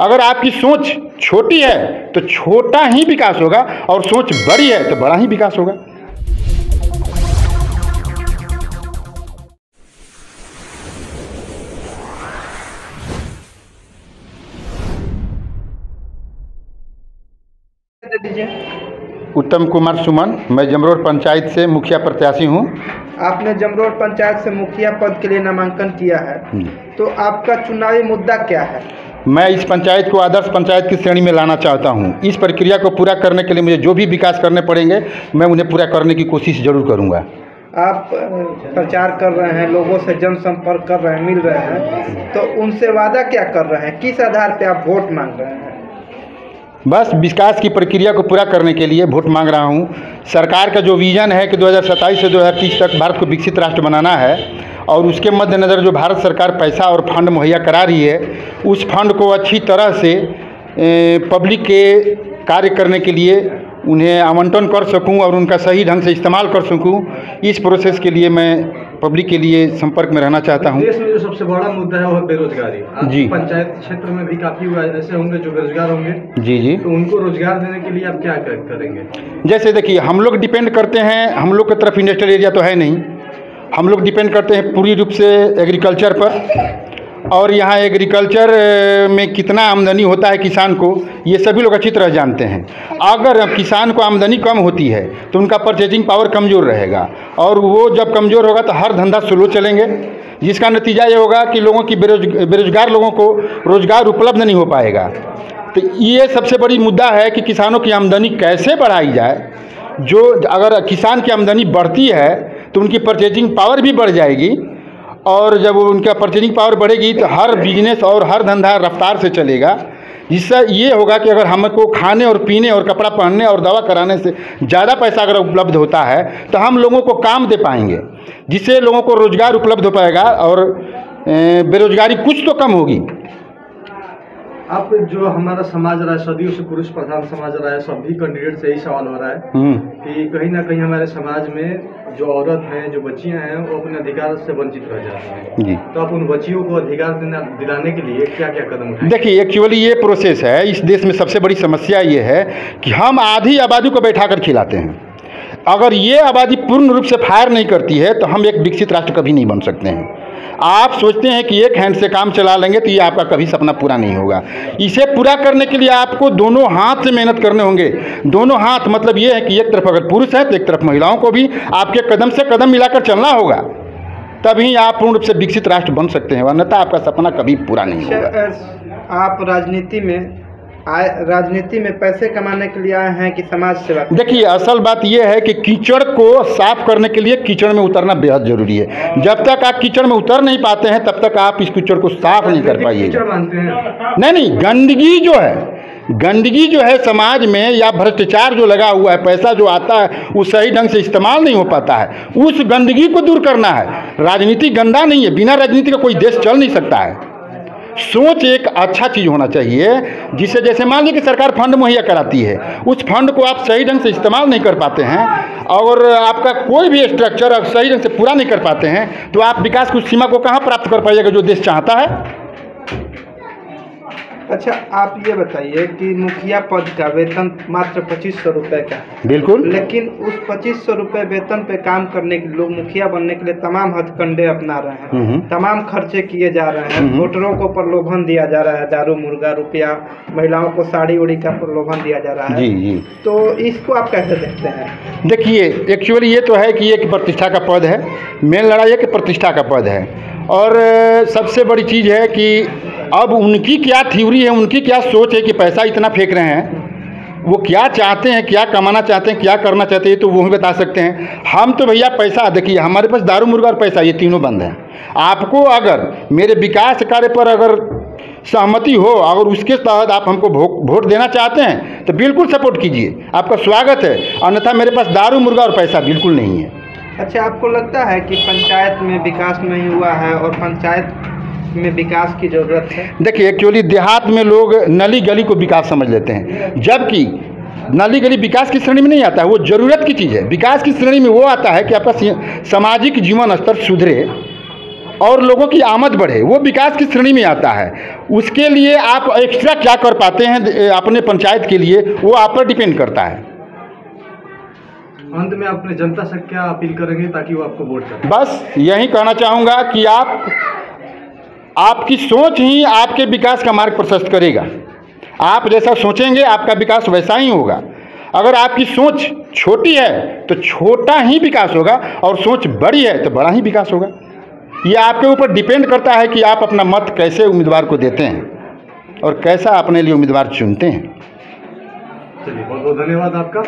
अगर आपकी सोच छोटी है तो छोटा ही विकास होगा और सोच बड़ी है तो बड़ा ही विकास होगा। दे दीजिए उत्तम कुमार सुमन मैं जमरोड पंचायत से मुखिया प्रत्याशी हूँ। आपने जमरोड पंचायत से मुखिया पद के लिए नामांकन किया है। हम्म। तो आपका चुनावी मुद्दा क्या है? मैं इस पंचायत को आदर्श पंचायत की श्रेणी में लाना चाहता हूँ। इस प्रक्रिया को पूरा करने के लिए मुझे जो भी विकास करने पड़ेंगे मैं उन्हें पूरा करने की कोशिश ज़रूर करूँगा। आप प्रचार कर रहे हैं लोगों से जनसंपर्क कर रहे हैं मिल रहे हैं तो उनसे वादा क्या कर रहे हैं? किस आधार पर आप वोट मांग रहे हैं? बस विकास की प्रक्रिया को पूरा करने के लिए वोट मांग रहा हूँ। सरकार का जो विज़न है कि 2027 से 2030 तक भारत को विकसित राष्ट्र बनाना है और उसके मद्देनज़र जो भारत सरकार पैसा और फंड मुहैया करा रही है उस फंड को अच्छी तरह से पब्लिक के कार्य करने के लिए उन्हें आवंटन कर सकूँ और उनका सही ढंग से इस्तेमाल कर सकूँ इस प्रोसेस के लिए मैं पब्लिक के लिए संपर्क में रहना चाहता हूँ। देश में जो सबसे बड़ा मुद्दा है वो है बेरोजगारी। जी। पंचायत क्षेत्र में भी काफ़ी हुआ ऐसे होंगे जो बेरोजगार होंगे। जी जी। तो उनको रोज़गार देने के लिए आप क्या करेंगे? जैसे देखिए हम लोग डिपेंड करते हैं हम लोग की तरफ़ इंडस्ट्रियल एरिया तो है नहीं। हम लोग डिपेंड करते हैं पूरी रूप से एग्रीकल्चर पर। और यहाँ एग्रीकल्चर में कितना आमदनी होता है किसान को, ये सभी लोग अच्छी तरह जानते हैं। अगर किसान को आमदनी कम होती है तो उनका परचेजिंग पावर कमज़ोर रहेगा। और वो जब कमज़ोर होगा तो हर धंधा स्लो चलेंगे। जिसका नतीजा ये होगा कि लोगों की बेरोज, बेरोजगार लोगों को रोज़गार उपलब्ध नहीं हो पाएगा। तो ये सबसे बड़ी मुद्दा है कि किसानों की आमदनी कैसे बढ़ाई जाए। जो अगर किसान की आमदनी बढ़ती है तो उनकी परचेजिंग पावर भी बढ़ जाएगी। और जब उनका परचेजिंग पावर बढ़ेगी तो हर बिज़नेस और हर धंधा रफ्तार से चलेगा। जिससे ये होगा कि अगर हमको खाने और पीने और कपड़ा पहनने और दवा कराने से ज़्यादा पैसा अगर उपलब्ध होता है तो हम लोगों को काम दे पाएँगे, जिससे लोगों को रोज़गार उपलब्ध हो पाएगा और बेरोजगारी कुछ तो कम होगी। आप जो हमारा समाज रहा है सदियों से पुरुष प्रधान समाज रहा है सभी कैंडिडेट से यही सवाल हो रहा है हम्म। कि कहीं ना कहीं हमारे समाज में जो औरत हैं जो बच्चियाँ हैं वो अपने अधिकार से वंचित रह जाती हैं। जी। तो आप उन बच्चियों को अधिकार दिलाने के लिए क्या क्या कदम उठाएँगे देखिए एक्चुअली ये प्रोसेस है इस देश में सबसे बड़ी समस्या ये है कि हम आधी आबादी को बैठा कर खिलाते हैं। अगर ये आबादी पूर्ण रूप से फायर नहीं करती है तो हम एक विकसित राष्ट्र कभी नहीं बन सकते हैं। आप सोचते हैं कि एक हैंड से काम चला लेंगे तो ये आपका कभी सपना पूरा नहीं होगा। इसे पूरा करने के लिए आपको दोनों हाथ से मेहनत करने होंगे। दोनों हाथ मतलब ये है कि एक तरफ़ अगर पुरुष है तो एक तरफ़ महिलाओं को भी आपके कदम से कदम मिलाकर चलना होगा। तभी आप पूर्ण रूप से विकसित राष्ट्र बन सकते हैं अन्यथा आपका सपना कभी पूरा नहीं होगा। अच्छा, आप राजनीति में आए राजनीति में पैसे कमाने के लिए आए हैं कि समाज सेवा देखिए असल बात यह है कि कीचड़ को साफ़ करने के लिए कीचड़ में उतरना बेहद ज़रूरी है। जब तक आप कीचड़ में उतर नहीं पाते हैं तब तक आप इस कीचड़ को साफ़ नहीं कर हैं। नहीं नहीं गंदगी जो है गंदगी जो है समाज में या भ्रष्टाचार जो लगा हुआ है पैसा जो आता है वो सही ढंग से इस्तेमाल नहीं हो पाता है। उस गंदगी को दूर करना है। राजनीति गंदा नहीं है बिना राजनीति का कोई देश चल नहीं सकता है। सोच एक अच्छा चीज़ होना चाहिए, जिससे जैसे मान लीजिए कि सरकार फंड मुहैया कराती है, उस फंड को आप सही ढंग से इस्तेमाल नहीं कर पाते हैं, और आपका कोई भी स्ट्रक्चर सही ढंग से पूरा नहीं कर पाते हैं तो आप विकास की सीमा को कहाँ प्राप्त कर पाइएगा जो देश चाहता है? अच्छा आप ये बताइए कि मुखिया पद का वेतन मात्र पच्चीस सौ रुपये का है। बिल्कुल। लेकिन उस पच्चीस सौ रुपये वेतन पे काम करने के लोग मुखिया बनने के लिए तमाम हथकंडे अपना रहे हैं। हम्म। तमाम खर्चे किए जा रहे हैं। हम्म। वोटरों को प्रलोभन दिया जा रहा है। दारू मुर्गा रुपया महिलाओं को साड़ी उड़ी का प्रलोभन दिया जा रहा है। जी जी। तो इसको आप कैसे देखते हैं? देखिए एक्चुअली ये तो है कि एक प्रतिष्ठा का पद है। मेन लड़ाई है कि प्रतिष्ठा का पद है। और सबसे बड़ी चीज़ है कि अब उनकी क्या थ्योरी है, उनकी क्या सोच है कि पैसा इतना फेंक रहे हैं? वो क्या चाहते हैं, क्या कमाना चाहते हैं, क्या करना चाहते हैं तो वो ही बता सकते हैं। हम तो भैया पैसा, देखिए, हमारे पास दारू, मुर्गा और पैसा, ये तीनों बंद हैं। आपको अगर मेरे विकास कार्य पर अगर सहमति हो, अगर उसके तहत आप हमको वोट देना चाहते हैं तो बिल्कुल सपोर्ट कीजिए। आपका स्वागत है। अन्यथा मेरे पास दारू, मुर्गा और पैसा बिल्कुल नहीं है। अच्छा आपको लगता है कि पंचायत में विकास नहीं हुआ है और पंचायत में विकास की ज़रूरत है? देखिए एक्चुअली देहात में लोग नली गली को विकास समझ लेते हैं। जबकि नाली गली विकास की श्रेणी में नहीं आता है वो ज़रूरत की चीज़ है। विकास की श्रेणी में वो आता है कि आपका सामाजिक जीवन स्तर सुधरे और लोगों की आमद बढ़े। वो विकास की श्रेणी में आता है। उसके लिए आप एक्स्ट्रा क्या कर पाते हैं अपने पंचायत के लिए वो आप पर डिपेंड करता है। अंत में अपने जनता से क्या अपील करेंगे ताकि वो आपको वोट करें बस यही कहना चाहूँगा कि आप आपकी सोच ही आपके विकास का मार्ग प्रशस्त करेगा। आप जैसा सोचेंगे, आपका विकास वैसा ही होगा। अगर आपकी सोच छोटी है तो छोटा ही विकास होगा और सोच बड़ी है तो बड़ा ही विकास होगा। ये आपके ऊपर डिपेंड करता है कि आप अपना मत कैसे उम्मीदवार को देते हैं और कैसा अपने लिए उम्मीदवार चुनते हैं। चलिए बहुत बहुत धन्यवाद आपका।